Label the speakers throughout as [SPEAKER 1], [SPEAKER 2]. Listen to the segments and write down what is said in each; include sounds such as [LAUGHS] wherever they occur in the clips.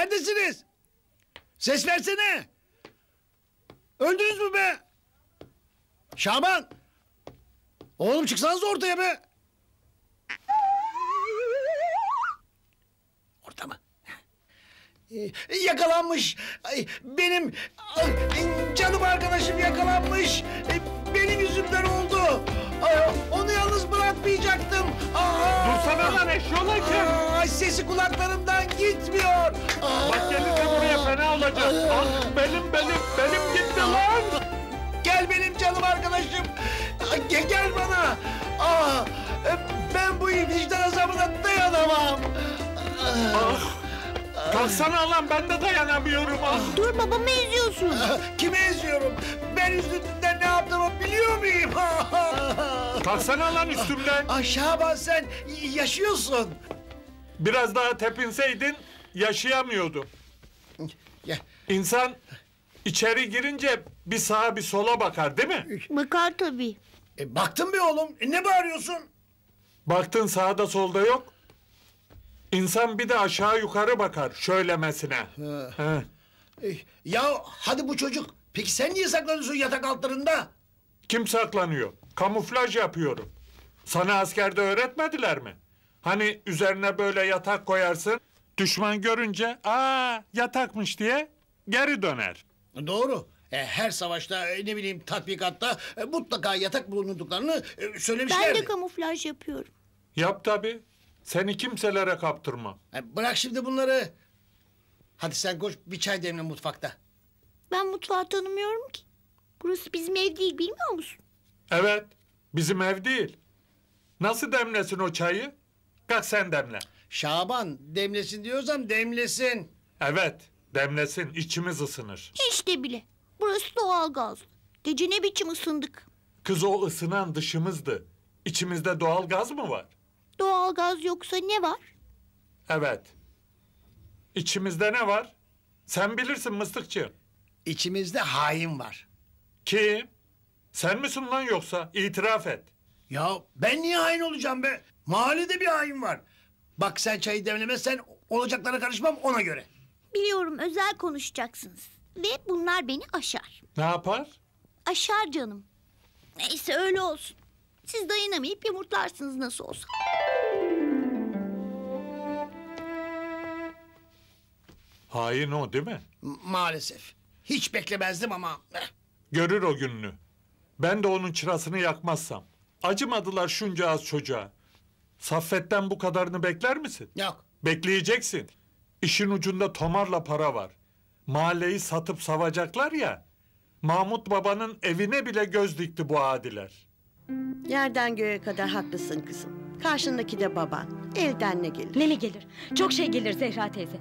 [SPEAKER 1] Neredesiniz? Ses versene! Öldünüz mü be? Şaban! Oğlum çıksanız ortaya be! Orada mı? Ee, yakalanmış. Benim canım arkadaşım yakalanmış. Ee, Benim yüzümden oldu. Ay, onu yalnız bırakmayacaktım. Aa!
[SPEAKER 2] Dursana lan eşyol kim?
[SPEAKER 1] Ay sesi kulaklarımdan gitmiyor. Aa!
[SPEAKER 2] Bak gelirse buraya fena olacak. Ah benim benim benim gitti lan.
[SPEAKER 1] Gel benim canım arkadaşım. Ay, Gel, gel bana. Aa, ben bu vicdan azabına dayanamam.
[SPEAKER 2] Ah. Kalksana lan ben de dayanamıyorum ah.
[SPEAKER 3] Dur babamı eziyorsun.
[SPEAKER 1] Kime eziyorum? Ben ne yaptığımı biliyor muyum? [LAUGHS]
[SPEAKER 2] Kalksana lan üstümden.
[SPEAKER 1] Ay Şaban sen yaşıyorsun.
[SPEAKER 2] Biraz daha tepinseydin yaşayamıyordum.
[SPEAKER 1] Gel.
[SPEAKER 2] İnsan içeri girince bir sağa bir sola bakar değil mi?
[SPEAKER 3] Bakar tabii.
[SPEAKER 1] E, baktın bir oğlum. E, ne bağırıyorsun?
[SPEAKER 2] Baktın sağda solda yok. İnsan bir de aşağı yukarı bakar şöylemesine. He.
[SPEAKER 1] E, ya hadi bu çocuk. Peki sen niye saklanıyorsun yatak altlarında?
[SPEAKER 2] Kim saklanıyor? Kamuflaj yapıyorum. Sana askerde öğretmediler mi? Hani üzerine böyle yatak koyarsın, düşman görünce aa yatakmış diye geri döner.
[SPEAKER 1] Doğru. E, her savaşta e, ne bileyim tatbikatta e, mutlaka yatak bulunduklarını e,
[SPEAKER 3] Ben
[SPEAKER 1] söylemişlerdi.
[SPEAKER 3] de kamuflaj yapıyorum.
[SPEAKER 2] Yap tabi. Seni kimselere kaptırmam.
[SPEAKER 1] E, bırak şimdi bunları. Hadi sen koş bir çay demle mutfakta.
[SPEAKER 3] Ben mutfağı tanımıyorum ki. Burası bizim ev değil bilmiyor musun?
[SPEAKER 2] Evet, bizim ev değil. Nasıl demlesin o çayı? Kalk sen demle.
[SPEAKER 1] Şaban demlesin diyorsam demlesin.
[SPEAKER 2] Evet, demlesin, içimiz ısınır.
[SPEAKER 3] Hiç de bile. Burası doğal gaz. Gece ne biçim ısındık.
[SPEAKER 2] Kız o ısınan dışımızdı. İçimizde doğal gaz mı var?
[SPEAKER 3] Doğal gaz yoksa ne var?
[SPEAKER 2] Evet. İçimizde ne var? Sen bilirsin mıstıkçı.
[SPEAKER 1] İçimizde hain var.
[SPEAKER 2] Kim? Sen misin lan yoksa? İtiraf et.
[SPEAKER 1] Ya ben niye hain olacağım be? Mahallede bir hain var. Bak sen çayı demlemezsen olacaklara karışmam ona göre.
[SPEAKER 3] Biliyorum özel konuşacaksınız. Ve bunlar beni aşar.
[SPEAKER 2] Ne yapar?
[SPEAKER 3] Aşar canım. Neyse öyle olsun. Siz dayanamayıp yumurtlarsınız nasıl olsa.
[SPEAKER 2] Hain o değil mi?
[SPEAKER 1] M- maalesef. Hiç beklemezdim ama.
[SPEAKER 2] Görür o gününü. Ben de onun çırasını yakmazsam. Acımadılar şunca az çocuğa. Saffet'ten bu kadarını bekler misin?
[SPEAKER 1] Yok.
[SPEAKER 2] Bekleyeceksin. İşin ucunda tomarla para var. Mahalleyi satıp savacaklar ya. Mahmut babanın evine bile göz dikti bu adiler.
[SPEAKER 4] Yerden göğe kadar haklısın kızım. Karşındaki de baban. Elden ne gelir?
[SPEAKER 5] Ne mi gelir? Çok şey gelir Zehra teyze.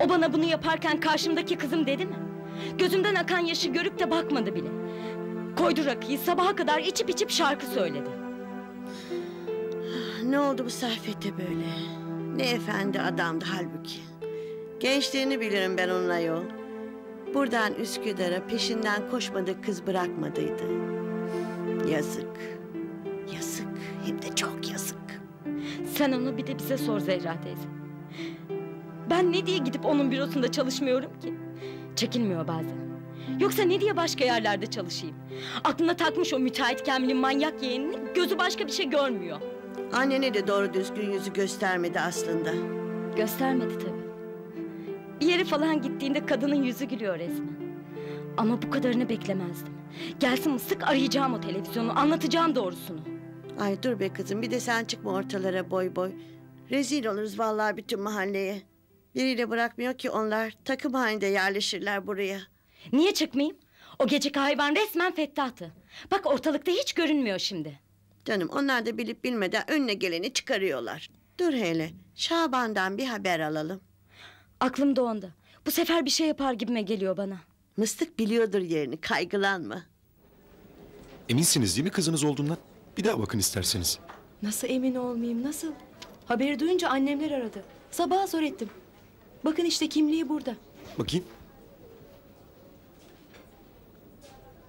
[SPEAKER 5] O bana bunu yaparken karşımdaki kızım dedi mi? Gözümden akan yaşı görüp de bakmadı bile. Koydu rakıyı sabaha kadar içip içip şarkı söyledi.
[SPEAKER 4] Ne oldu bu Saffet'e böyle? Ne efendi adamdı halbuki. Gençliğini bilirim ben onun ayol. Buradan Üsküdar'a peşinden koşmadığı kız bırakmadıydı. Yazık. Yazık. Hem de çok yazık.
[SPEAKER 5] Sen onu bir de bize sor Zehra teyze. Ben ne diye gidip onun bürosunda çalışmıyorum ki? Çekilmiyor bazen. Yoksa ne diye başka yerlerde çalışayım? Aklına takmış o müteahhit Kamil'in manyak yeğenini gözü başka bir şey görmüyor.
[SPEAKER 4] Annene de doğru düzgün yüzü göstermedi aslında.
[SPEAKER 5] Göstermedi tabii. Bir yere falan gittiğinde kadının yüzü gülüyor resmen. Ama bu kadarını beklemezdim. Gelsin mısık arayacağım o televizyonu, anlatacağım doğrusunu.
[SPEAKER 4] Ay dur be kızım bir de sen çıkma ortalara boy boy. Rezil oluruz vallahi bütün mahalleye. Biriyle bırakmıyor ki onlar takım halinde yerleşirler buraya.
[SPEAKER 5] Niye çıkmayayım? O geceki hayvan resmen fettahtı. Bak ortalıkta hiç görünmüyor şimdi.
[SPEAKER 4] Canım onlar da bilip bilmeden önüne geleni çıkarıyorlar. Dur hele Şaban'dan bir haber alalım.
[SPEAKER 5] Aklım da onda. Bu sefer bir şey yapar gibime geliyor bana.
[SPEAKER 4] Mıstık biliyordur yerini kaygılanma.
[SPEAKER 6] Eminsiniz değil mi kızınız olduğundan? Bir daha bakın isterseniz.
[SPEAKER 7] Nasıl emin olmayayım nasıl? Haberi duyunca annemler aradı. Sabaha zor ettim. Bakın işte kimliği burada.
[SPEAKER 6] Bakayım.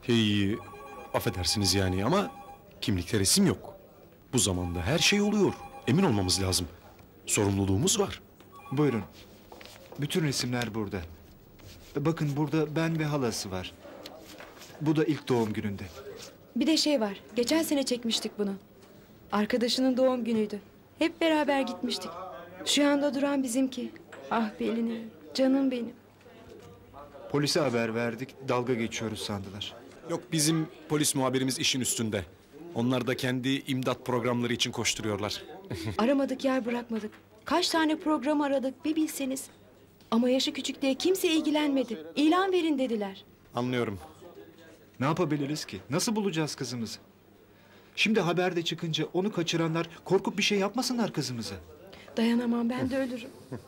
[SPEAKER 6] Hey, affedersiniz yani ama kimlikte resim yok. Bu zamanda her şey oluyor. Emin olmamız lazım. Sorumluluğumuz var.
[SPEAKER 8] Buyurun. Bütün resimler burada. Bakın burada ben ve halası var. Bu da ilk doğum gününde.
[SPEAKER 7] Bir de şey var. Geçen sene çekmiştik bunu. Arkadaşının doğum günüydü. Hep beraber gitmiştik. Şu anda duran bizimki. Ah Pelin'im, canım benim.
[SPEAKER 8] Polise haber verdik, dalga geçiyoruz sandılar.
[SPEAKER 6] Yok bizim polis muhabirimiz işin üstünde. Onlar da kendi imdat programları için koşturuyorlar. [LAUGHS]
[SPEAKER 7] Aramadık yer bırakmadık. Kaç tane program aradık bir bilseniz. Ama yaşı küçük diye kimse ilgilenmedi. İlan verin dediler.
[SPEAKER 6] Anlıyorum.
[SPEAKER 8] Ne yapabiliriz ki? Nasıl bulacağız kızımızı? Şimdi haberde çıkınca onu kaçıranlar korkup bir şey yapmasınlar kızımıza.
[SPEAKER 7] Dayanamam ben de ölürüm. [LAUGHS]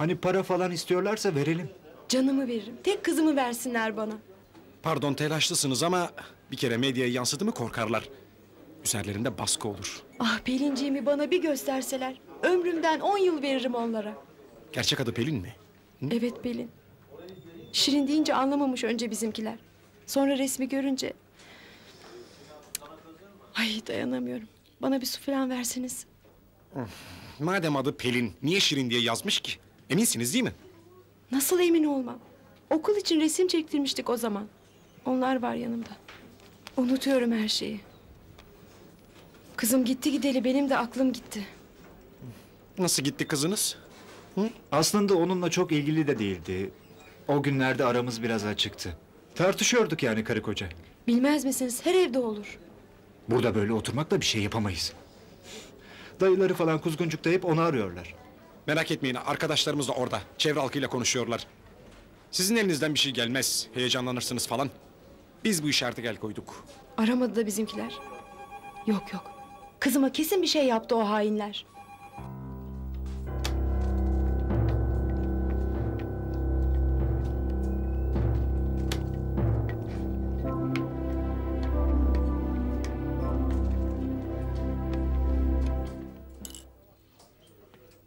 [SPEAKER 8] Hani para falan istiyorlarsa verelim.
[SPEAKER 7] Canımı veririm. Tek kızımı versinler bana.
[SPEAKER 6] Pardon telaşlısınız ama bir kere medyaya yansıdı mı korkarlar. Üzerlerinde baskı olur.
[SPEAKER 7] Ah Pelinciğimi bana bir gösterseler. Ömrümden on yıl veririm onlara.
[SPEAKER 6] Gerçek adı Pelin mi?
[SPEAKER 7] Evet Pelin. Şirin deyince anlamamış önce bizimkiler. Sonra resmi görünce... Ay dayanamıyorum. Bana bir su falan verseniz.
[SPEAKER 6] Madem adı Pelin niye Şirin diye yazmış ki? Eminsiniz değil mi?
[SPEAKER 7] Nasıl emin olmam? Okul için resim çektirmiştik o zaman. Onlar var yanımda. Unutuyorum her şeyi. Kızım gitti gideli benim de aklım gitti.
[SPEAKER 6] Nasıl gitti kızınız?
[SPEAKER 8] Aslında onunla çok ilgili de değildi. O günlerde aramız biraz açıktı. Tartışıyorduk yani karı koca.
[SPEAKER 7] Bilmez misiniz her evde olur.
[SPEAKER 8] Burada böyle oturmakla bir şey yapamayız. Dayıları falan kuzguncukta hep onu arıyorlar.
[SPEAKER 6] Merak etmeyin arkadaşlarımız da orada. Çevre halkıyla konuşuyorlar. Sizin elinizden bir şey gelmez. Heyecanlanırsınız falan. Biz bu işe artık el koyduk.
[SPEAKER 7] Aramadı da bizimkiler. Yok yok. Kızıma kesin bir şey yaptı o hainler.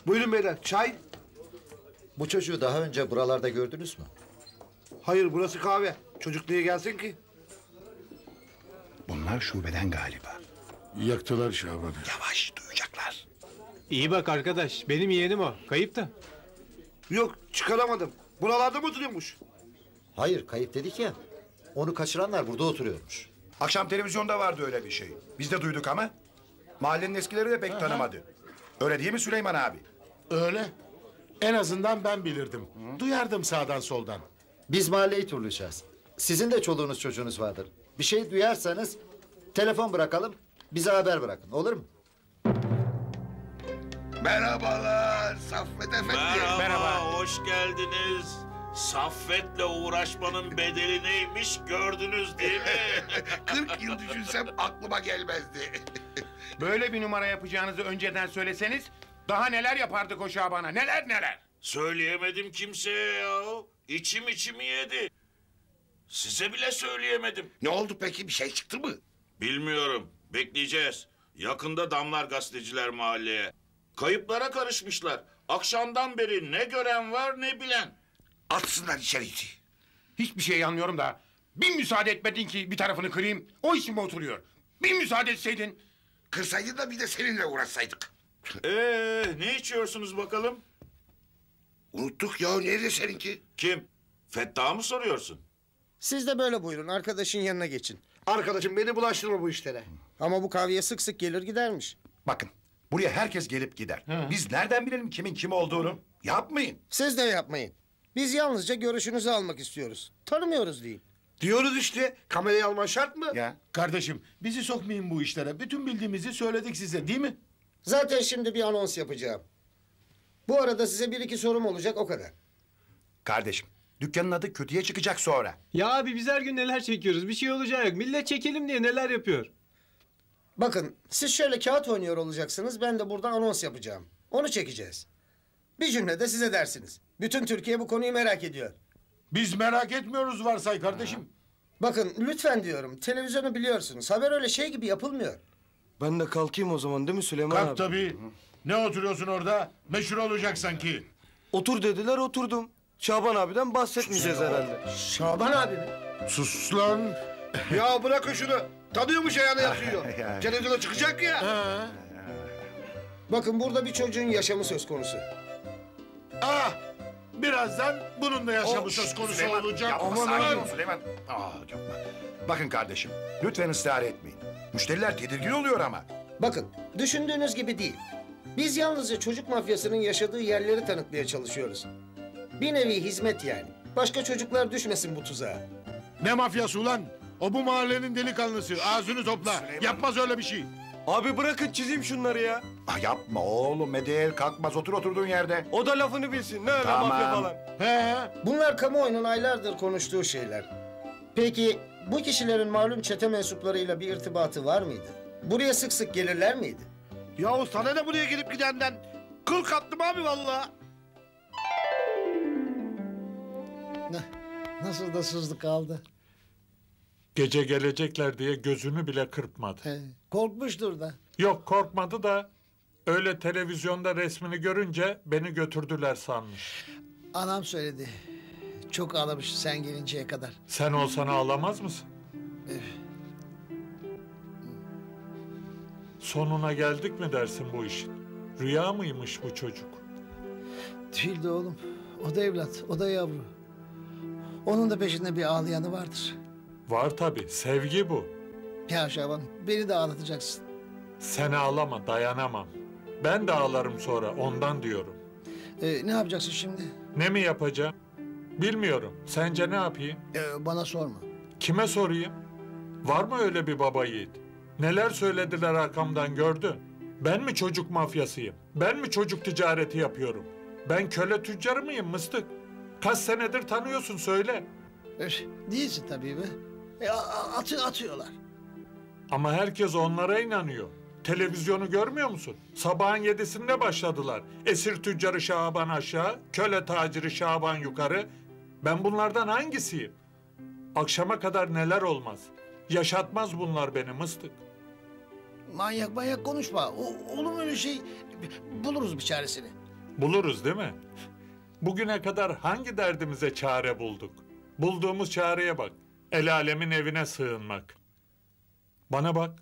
[SPEAKER 1] Buyurun beyler çay.
[SPEAKER 9] Bu çocuğu daha önce buralarda gördünüz mü?
[SPEAKER 1] Hayır burası kahve. Çocuk niye gelsin ki?
[SPEAKER 10] Bunlar şubeden galiba.
[SPEAKER 1] Yaktılar Şaban'ı.
[SPEAKER 10] Yavaş duyacaklar.
[SPEAKER 11] İyi bak arkadaş, benim yeğenim o. Kayıp da.
[SPEAKER 1] Yok çıkaramadım. Buralarda mı oturuyormuş?
[SPEAKER 9] Hayır kayıp dedik ya. Onu kaçıranlar burada oturuyormuş.
[SPEAKER 10] Akşam televizyonda vardı öyle bir şey. Biz de duyduk ama. Mahallenin eskileri de pek tanımadı. Öyle değil mi Süleyman abi?
[SPEAKER 12] Öyle. En azından ben bilirdim. Duyardım sağdan soldan.
[SPEAKER 9] Biz mahalleyi turlayacağız. Sizin de çoluğunuz çocuğunuz vardır. Bir şey duyarsanız telefon bırakalım. Bize haber bırakın olur mu?
[SPEAKER 10] Merhabalar Saffet Efendi.
[SPEAKER 12] Merhaba.
[SPEAKER 13] hoş geldiniz. Saffet'le uğraşmanın bedeli neymiş gördünüz değil mi? [LAUGHS]
[SPEAKER 10] 40 yıl düşünsem aklıma gelmezdi.
[SPEAKER 12] Böyle bir numara yapacağınızı önceden söyleseniz daha neler yapardık o Şaban'a neler neler.
[SPEAKER 13] Söyleyemedim kimseye ya. İçim içimi yedi. Size bile söyleyemedim.
[SPEAKER 10] ne oldu peki bir şey çıktı mı?
[SPEAKER 13] Bilmiyorum. Bekleyeceğiz. Yakında damlar gazeteciler mahalleye. Kayıplara karışmışlar. Akşamdan beri ne gören var ne bilen.
[SPEAKER 10] Atsınlar içeri.
[SPEAKER 12] Hiçbir şey anlıyorum da bir müsaade etmedin ki bir tarafını kırayım o işime oturuyor. Bir müsaade etseydin.
[SPEAKER 10] Kırsaydın da bir de seninle uğraşsaydık.
[SPEAKER 13] Ee, ne içiyorsunuz bakalım?
[SPEAKER 10] Unuttuk ya nerede seninki?
[SPEAKER 13] Kim? Fettah'ı mı soruyorsun?
[SPEAKER 14] Siz de böyle buyurun arkadaşın yanına geçin.
[SPEAKER 1] Arkadaşım beni bulaştırma bu işlere.
[SPEAKER 14] Ama bu kahveye sık sık gelir gidermiş.
[SPEAKER 10] Bakın buraya herkes gelip gider. Biz nereden bilelim kimin kim olduğunu? Yapmayın.
[SPEAKER 14] Siz de yapmayın. Biz yalnızca görüşünüzü almak istiyoruz. Tanımıyoruz deyin.
[SPEAKER 1] Diyoruz işte kamerayı alman şart mı?
[SPEAKER 10] Ya
[SPEAKER 12] Kardeşim bizi sokmayın bu işlere. Bütün bildiğimizi söyledik size değil mi?
[SPEAKER 14] Zaten şimdi bir anons yapacağım. Bu arada size bir iki sorum olacak o kadar.
[SPEAKER 10] kardeşim dükkanın adı kötüye çıkacak sonra.
[SPEAKER 11] Ya abi biz her gün neler çekiyoruz. Bir şey olacağı yok. Millet çekelim diye neler yapıyor.
[SPEAKER 14] Bakın siz şöyle kağıt oynuyor olacaksınız. Ben de burada anons yapacağım. Onu çekeceğiz. Bir cümlede size dersiniz. Bütün Türkiye bu konuyu merak ediyor.
[SPEAKER 12] Biz merak etmiyoruz varsay kardeşim.
[SPEAKER 14] Bakın lütfen diyorum. Televizyonu biliyorsunuz. Haber öyle şey gibi yapılmıyor.
[SPEAKER 11] Ben de kalkayım o zaman değil mi Süleyman
[SPEAKER 12] Kalk tabii. Ne oturuyorsun orada? Meşhur olacak sanki.
[SPEAKER 11] Otur dediler oturdum. Şaban abiden bahsetmeyeceğiz herhalde.
[SPEAKER 14] Şaban abi mi?
[SPEAKER 12] Sus lan. [LAUGHS]
[SPEAKER 1] Ya bırakın şunu. Tanıyormuş ayağına yatıyor. [LAUGHS] Televizyona çıkacak ya.
[SPEAKER 14] Bakın burada bir çocuğun yaşamı söz konusu.
[SPEAKER 15] Birazdan bunun da yaşamı
[SPEAKER 10] Oh,
[SPEAKER 15] söz konusu
[SPEAKER 10] Süleyman,
[SPEAKER 15] olacak.
[SPEAKER 10] Yapma
[SPEAKER 15] Aman
[SPEAKER 10] sakin
[SPEAKER 15] aman.
[SPEAKER 10] ol Süleyman. Aa, yapma. Bakın kardeşim lütfen ısrar etmeyin. Müşteriler tedirgin oluyor ama.
[SPEAKER 14] Bakın düşündüğünüz gibi değil. Biz yalnızca çocuk mafyasının yaşadığı yerleri tanıtmaya çalışıyoruz. Bir nevi hizmet yani. Başka çocuklar düşmesin bu tuzağa.
[SPEAKER 15] Ne mafyası ulan? O bu mahallenin delikanlısı. Ağzını topla. Yapmaz öyle bir şey.
[SPEAKER 16] Abi bırakın çizeyim şunları ya.
[SPEAKER 10] Ah, yapma oğlum hadi el kalkmaz otur oturduğun yerde.
[SPEAKER 16] O da lafını bilsin. Ne öyle
[SPEAKER 10] Tamam.
[SPEAKER 16] mafya falan.
[SPEAKER 14] He. Bunlar kamuoyunun aylardır konuştuğu şeyler. Peki bu kişilerin malum çete mensuplarıyla bir irtibatı var mıydı? Buraya sık sık gelirler miydi?
[SPEAKER 15] Yahu sana ne buraya gelip gidenden? Kıl kattım abi vallahi.
[SPEAKER 1] Nasıl da sızdı kaldı.
[SPEAKER 2] Gece gelecekler diye gözünü bile kırpmadı.
[SPEAKER 1] He, korkmuştur da.
[SPEAKER 2] Yok korkmadı da öyle televizyonda resmini görünce beni götürdüler sanmış.
[SPEAKER 1] Anam söyledi. Çok ağlamış sen gelinceye kadar.
[SPEAKER 2] Sen olsan ağlamaz mısın? Sonuna geldik mi dersin bu işin? Rüya mıymış bu çocuk?
[SPEAKER 1] Değil de oğlum. O da evlat, o da yavru. Onun da peşinde bir ağlayanı vardır.
[SPEAKER 2] Var tabi sevgi bu.
[SPEAKER 1] Ya Şaban beni de ağlatacaksın.
[SPEAKER 2] Sen ağlama dayanamam. Ben de ağlarım sonra ondan diyorum.
[SPEAKER 1] Ee, ne yapacaksın şimdi?
[SPEAKER 2] Ne mi yapacağım? Bilmiyorum. Sence ne yapayım?
[SPEAKER 1] Ee, bana sorma.
[SPEAKER 2] Kime sorayım? Var mı öyle bir baba yiğit? Neler söylediler arkamdan gördün? Ben mi çocuk mafyasıyım? Ben mi çocuk ticareti yapıyorum? Ben köle tüccarı mıyım mıstık? Kaç senedir tanıyorsun söyle.
[SPEAKER 1] Öf, değilsin tabii be. E, atı, atıyorlar.
[SPEAKER 2] Ama herkes onlara inanıyor. Televizyonu görmüyor musun? Sabahın yedisinde başladılar. Esir tüccarı Şaban aşağı, köle taciri Şaban yukarı. Ben bunlardan hangisiyim? Akşama kadar neler olmaz. Yaşatmaz bunlar beni mıstık.
[SPEAKER 1] Manyak manyak konuşma. O, olur mu öyle şey? Buluruz bir çaresini.
[SPEAKER 2] Buluruz değil mi? Bugüne kadar hangi derdimize çare bulduk? Bulduğumuz çareye bak. El alemin evine sığınmak. Bana bak.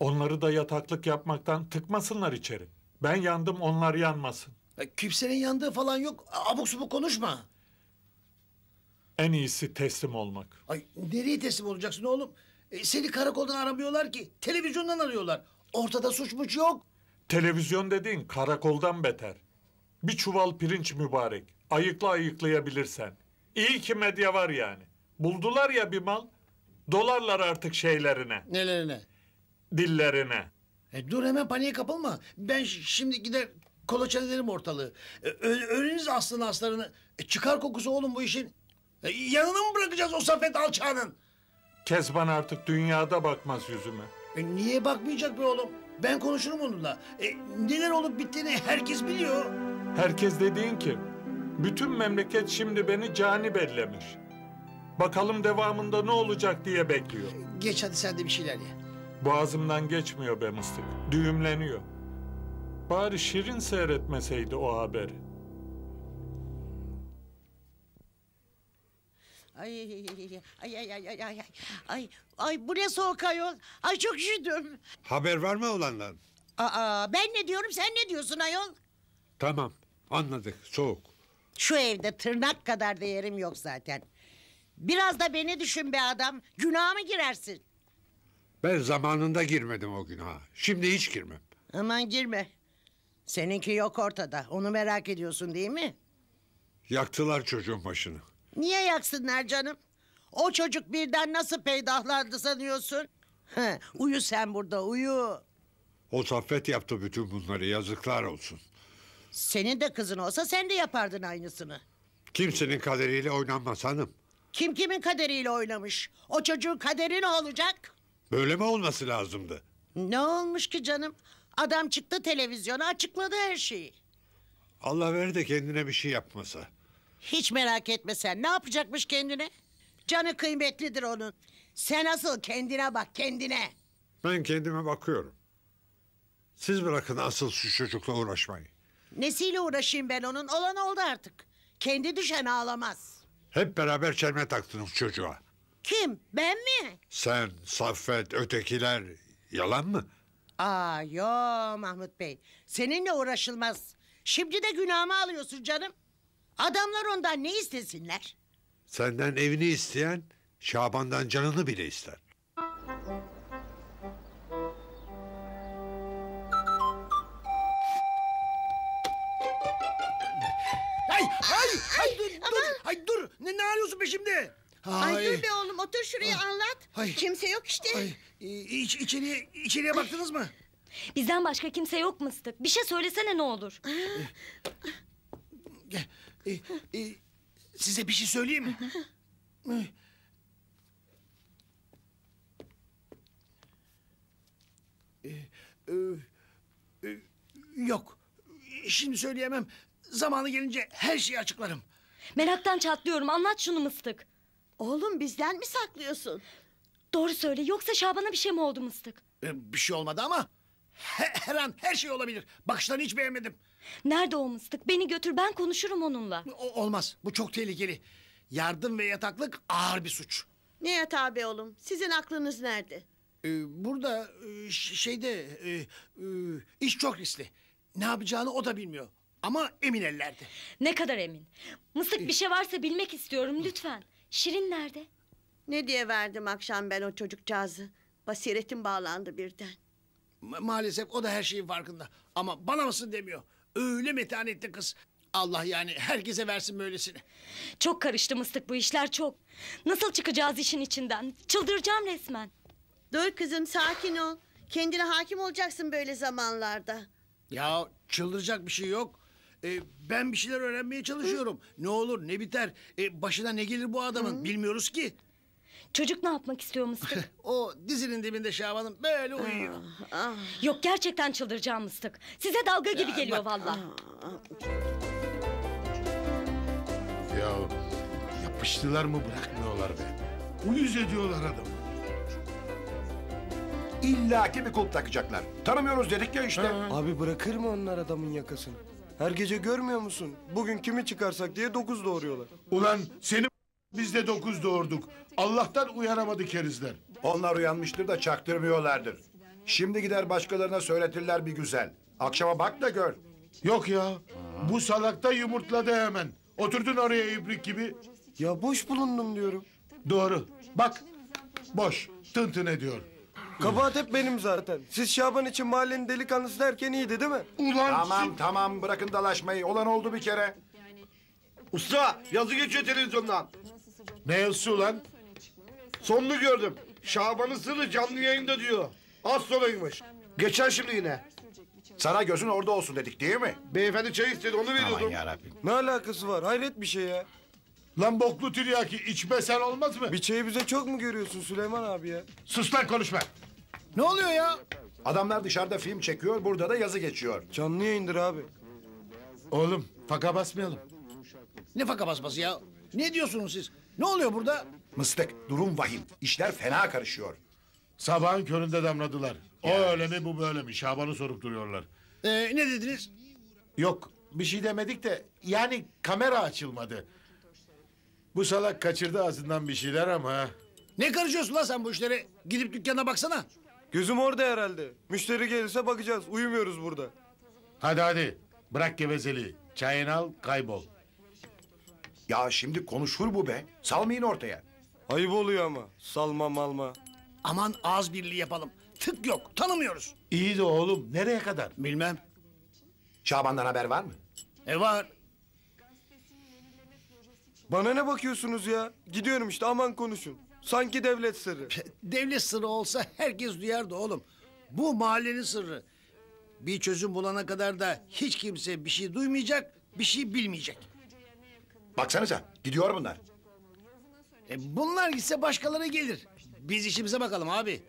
[SPEAKER 2] Onları da yataklık yapmaktan tıkmasınlar içeri. Ben yandım onlar yanmasın.
[SPEAKER 1] E, Kimsenin yandığı falan yok. Abuk subuk konuşma.
[SPEAKER 2] En iyisi teslim olmak.
[SPEAKER 1] Ay nereye teslim olacaksın oğlum? E, seni karakoldan aramıyorlar ki. Televizyondan arıyorlar. Ortada suç muç yok.
[SPEAKER 2] Televizyon dediğin karakoldan beter. Bir çuval pirinç mübarek. Ayıkla ayıklayabilirsen. İyi ki medya var yani. Buldular ya bir mal. Dolarlar artık şeylerine,
[SPEAKER 1] Nelerine?
[SPEAKER 2] dillerine.
[SPEAKER 1] E, dur hemen paniğe kapılma. Ben şimdi gider kolaçan ederim ortalığı. E, öğreniriz aslını aslarını. E, çıkar kokusu oğlum bu işin. E, yanına mı bırakacağız o Safet alçağının?
[SPEAKER 2] Kezban artık dünyada bakmaz yüzüme.
[SPEAKER 1] E, niye bakmayacak be oğlum? Ben konuşurum onunla. E, neler olup bittiğini herkes biliyor.
[SPEAKER 2] Herkes dediğin kim? Bütün memleket şimdi beni cani bellemiş. Bakalım devamında ne olacak diye bekliyor.
[SPEAKER 1] Geç hadi sen de bir şeyler ye.
[SPEAKER 2] Boğazımdan geçmiyor be mıstık. Düğümleniyor. Bari şirin seyretmeseydi o haberi.
[SPEAKER 17] Ay ay ay ay ay ay ay. Ay ay bu ne soğuk ayol. Ay çok üşüdüm.
[SPEAKER 18] Haber var mı olanlar?
[SPEAKER 17] Aa ben ne diyorum sen ne diyorsun ayol?
[SPEAKER 18] Tamam anladık soğuk.
[SPEAKER 17] Şu evde tırnak kadar değerim yok zaten. Biraz da beni düşün be adam. Günaha mı girersin?
[SPEAKER 18] Ben zamanında girmedim o günaha. Şimdi hiç girmem.
[SPEAKER 17] Aman girme. Seninki yok ortada. Onu merak ediyorsun değil mi?
[SPEAKER 18] Yaktılar çocuğun başını.
[SPEAKER 17] Niye yaksınlar canım? O çocuk birden nasıl peydahlandı sanıyorsun? Heh, uyu sen burada uyu.
[SPEAKER 18] O Saffet yaptı bütün bunları yazıklar olsun.
[SPEAKER 17] Senin de kızın olsa sen de yapardın aynısını.
[SPEAKER 18] Kimsenin kaderiyle oynanmaz hanım.
[SPEAKER 17] Kim kimin kaderiyle oynamış? O çocuğun kaderi ne olacak?
[SPEAKER 18] Böyle mi olması lazımdı?
[SPEAKER 17] Ne olmuş ki canım? Adam çıktı televizyona açıkladı her şeyi.
[SPEAKER 18] Allah ver de kendine bir şey yapmasa.
[SPEAKER 17] Hiç merak etme sen. Ne yapacakmış kendine? Canı kıymetlidir onun. Sen asıl kendine bak kendine.
[SPEAKER 18] Ben kendime bakıyorum. Siz bırakın asıl şu çocukla uğraşmayı.
[SPEAKER 17] Nesiyle uğraşayım ben onun? Olan oldu artık. Kendi düşen ağlamaz.
[SPEAKER 18] Hep beraber çelme taktınız çocuğa.
[SPEAKER 17] Kim? Ben mi?
[SPEAKER 18] Sen, Saffet, ötekiler yalan mı?
[SPEAKER 17] Aa yo Mahmut Bey. Seninle uğraşılmaz. Şimdi de günahımı alıyorsun canım. Adamlar ondan ne istesinler?
[SPEAKER 18] Senden evini isteyen Şaban'dan canını bile ister.
[SPEAKER 1] Hay hay hay dur dur. Hay dur. Ne, ne arıyorsun peşimde?
[SPEAKER 4] Ay, dur be oğlum otur şuraya anlat.
[SPEAKER 1] Ay.
[SPEAKER 4] Kimse yok işte.
[SPEAKER 1] Ay, iç, içeriye, içeriye baktınız mı?
[SPEAKER 5] Bizden başka kimse yok mıstık? Bir şey söylesene ne olur.
[SPEAKER 1] E, e, size bir şey söyleyeyim mi? E, e, e, yok. Şimdi söyleyemem. Zamanı gelince her şeyi açıklarım.
[SPEAKER 5] Meraktan çatlıyorum anlat şunu mıstık.
[SPEAKER 4] Oğlum bizden mi saklıyorsun?
[SPEAKER 5] Doğru söyle yoksa Şaban'a bir şey mi oldu mıstık?
[SPEAKER 1] E, bir şey olmadı ama her, her an her şey olabilir. Bakışlarını hiç beğenmedim.
[SPEAKER 5] Nerede o mıstık? Beni götür ben konuşurum onunla.
[SPEAKER 1] O- olmaz. Bu çok tehlikeli. Yardım ve yataklık ağır bir suç.
[SPEAKER 4] Ne yatağı be oğlum? Sizin aklınız nerede?
[SPEAKER 1] Ee, burada e, şeyde e, e, iş çok riskli. Ne yapacağını o da bilmiyor. Ama emin ellerde.
[SPEAKER 5] Ne kadar emin. Mıstık bir şey varsa bilmek istiyorum lütfen. Şirin nerede?
[SPEAKER 4] Ne diye verdim akşam ben o çocukcağızı? Basiretim bağlandı birden.
[SPEAKER 1] Ma- maalesef o da her şeyin farkında. Ama bana mısın demiyor. Öyle metanetli kız. Allah yani herkese versin böylesini.
[SPEAKER 5] Çok karıştı mıstık bu işler çok. Nasıl çıkacağız işin içinden? Çıldıracağım resmen.
[SPEAKER 4] Dur kızım sakin ol. Kendine hakim olacaksın böyle zamanlarda.
[SPEAKER 1] Ya çıldıracak bir şey yok. Ee, ben bir şeyler öğrenmeye çalışıyorum. Ne olur ne biter. Ee, başına ne gelir bu adamın bilmiyoruz ki.
[SPEAKER 5] Çocuk ne yapmak istiyor mıstık? [LAUGHS]
[SPEAKER 1] O dizinin dibinde Şaban'ın böyle uyuyor.
[SPEAKER 5] Yok gerçekten çıldıracağım mıstık. Size dalga gibi geliyor vallahi.
[SPEAKER 15] Ya yapıştılar mı bırakmıyorlar be. Uyuz ediyorlar adamı.
[SPEAKER 10] İlla ki bir kulp takacaklar. Tanımıyoruz dedik ya işte.
[SPEAKER 16] Abi bırakır mı onlar adamın yakasını? Her gece görmüyor musun? Bugün kimi çıkarsak diye dokuz doğuruyorlar.
[SPEAKER 15] Ulan seni biz de dokuz doğurduk. Allah'tan uyanamadı kerizler.
[SPEAKER 10] Onlar uyanmıştır da çaktırmıyorlardır. Şimdi gider başkalarına söyletirler bir güzel. Akşama bak da gör.
[SPEAKER 15] Yok ya. Bu salakta yumurtladı hemen. Oturdun oraya ibrik gibi.
[SPEAKER 16] Ya boş bulundum diyorum.
[SPEAKER 15] Doğru. Bak. Boş. Tın tın ediyor.
[SPEAKER 16] Kabahat hep benim zaten. Siz Şaban için mahallenin delikanlısı derken iyiydi değil mi?
[SPEAKER 15] Ulan
[SPEAKER 10] Tamam tamam bırakın dalaşmayı. Olan oldu bir kere.
[SPEAKER 19] Usta yazı geçiyor televizyondan.
[SPEAKER 15] Ne yazısı ulan?
[SPEAKER 19] Sonunu gördüm. Şaban'ın sırrı canlı yayında diyor. Az sonraymış. Geçer şimdi yine.
[SPEAKER 10] Sana gözün orada olsun dedik değil mi?
[SPEAKER 19] Beyefendi çay istedi onu veriyordum.
[SPEAKER 10] Aman yarabbim.
[SPEAKER 16] Ne alakası var? Hayret bir şey ya.
[SPEAKER 15] Lan boklu tiryaki içmesen olmaz mı?
[SPEAKER 16] Bir çayı bize çok mu görüyorsun Süleyman abi ya?
[SPEAKER 15] Sus lan konuşma.
[SPEAKER 1] Ne oluyor ya?
[SPEAKER 10] Adamlar dışarıda film çekiyor, burada da yazı geçiyor.
[SPEAKER 16] Canlı yayındır abi.
[SPEAKER 15] Oğlum faka basmayalım.
[SPEAKER 1] Ne faka basması ya? Ne diyorsunuz siz? Ne oluyor burada?
[SPEAKER 10] Mıstık, durum vahim. İşler fena karışıyor.
[SPEAKER 15] Sabahın köründe damladılar. O öyle mi bu böyle mi? Şaban'ı sorup duruyorlar.
[SPEAKER 1] Ee, ne dediniz?
[SPEAKER 15] Yok bir şey demedik de yani kamera açılmadı. Bu salak kaçırdı ağzından bir şeyler ama.
[SPEAKER 1] Ne karışıyorsun lan sen bu işlere? Gidip dükkana baksana.
[SPEAKER 16] Gözüm orada herhalde. Müşteri gelirse bakacağız. Uyumuyoruz burada.
[SPEAKER 15] Hadi hadi bırak gevezeliği. Çayını al kaybol.
[SPEAKER 10] Ya şimdi konuşur bu be. Salmayın ortaya.
[SPEAKER 16] Ayıp oluyor ama. Salma malma.
[SPEAKER 1] Aman ağız birliği yapalım. Tık yok, tanımıyoruz.
[SPEAKER 15] İyi de oğlum nereye kadar?
[SPEAKER 1] Bilmem.
[SPEAKER 10] Şaban'dan haber var mı?
[SPEAKER 1] E var.
[SPEAKER 16] Bana ne bakıyorsunuz ya? Gidiyorum işte aman konuşun. Sanki devlet sırrı.
[SPEAKER 1] Devlet sırrı olsa herkes duyardı oğlum. Bu mahallenin sırrı. Bir çözüm bulana kadar da hiç kimse bir şey duymayacak, bir şey bilmeyecek.
[SPEAKER 10] Baksanıza, gidiyor bunlar.
[SPEAKER 1] E bunlar gitse başkaları gelir. Biz işimize bakalım abi.